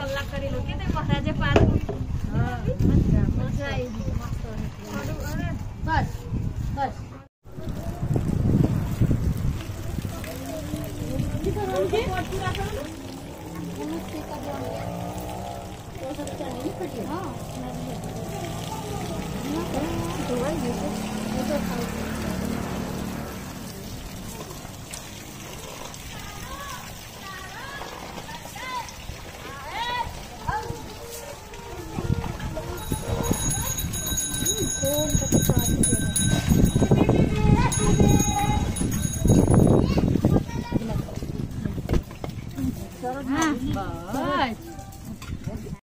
ફ્રીજમાંથી કલાક કરેલો કે તે મહારાજે પાર હા મજા મજા આવી મસ્ત બસ બસ Bye.